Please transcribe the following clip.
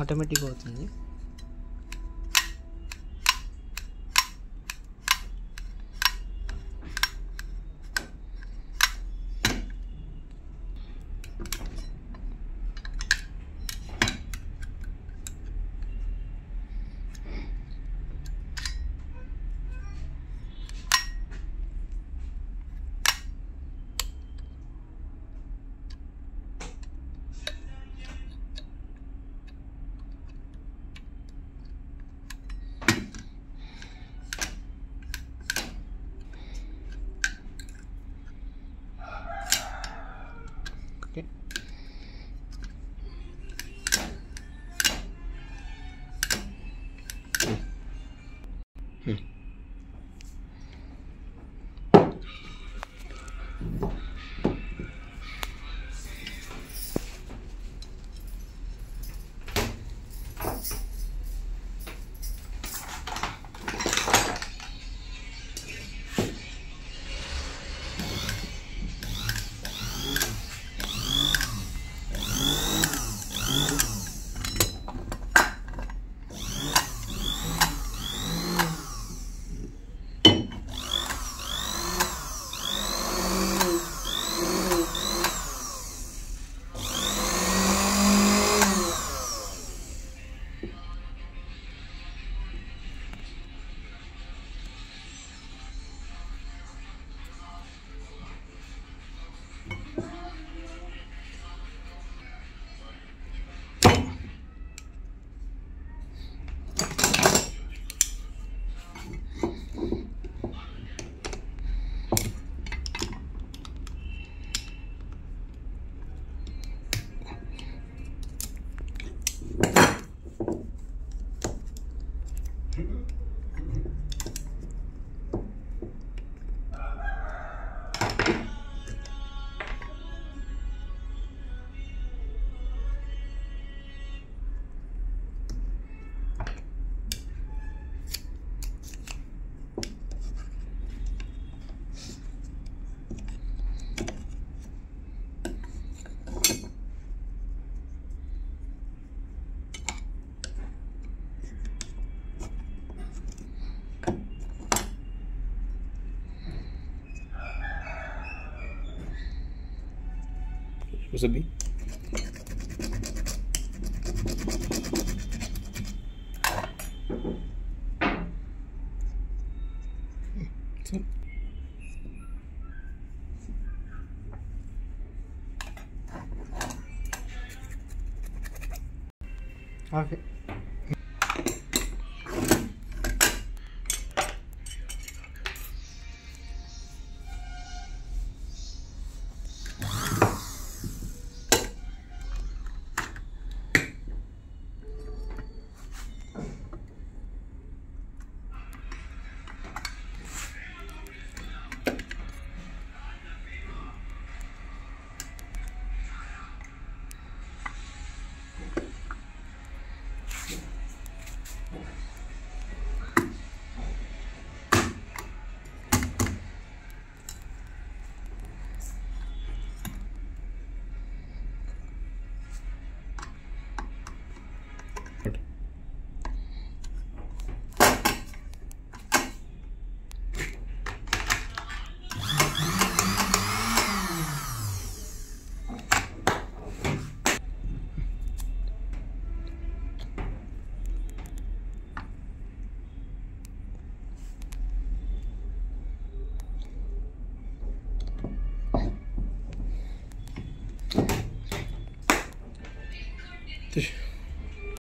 Automatic అవుతుంది. Supposed to be. So, Tyś.